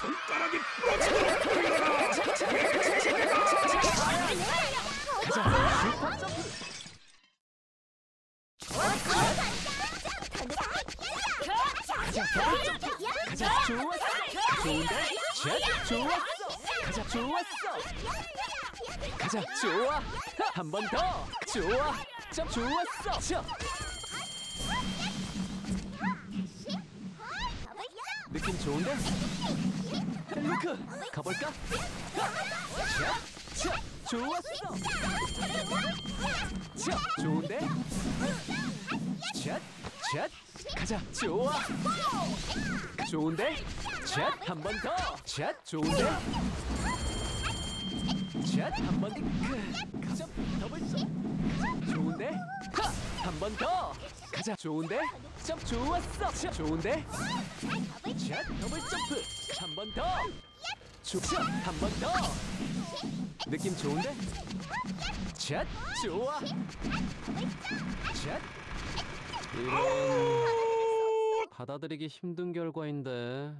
손가락이 부러지도록 점프 가자 좋았어 좋은데 샷 좋았어 가자 좋았어 가자 좋아. 한 번 더. 좋아. 점 좋았어. 점 느낌 좋은데? 루크 가볼까? 샷 좋았어. 샷 좋은데? 샷샷 가자. 좋아. 좋은데? 샷한번 더. 샷 좋은데? 샷한번 더. 가자. 더블 점 좋은데? 한번 더. 가자. 좋은데? 점 좋았어. 샷 좋은데 샷 더블 점프. 한 번 더. 좋죠 한번 더. 느낌 좋은데? 샷 좋아. 샷 이런. 받아들이기 힘든 결과인데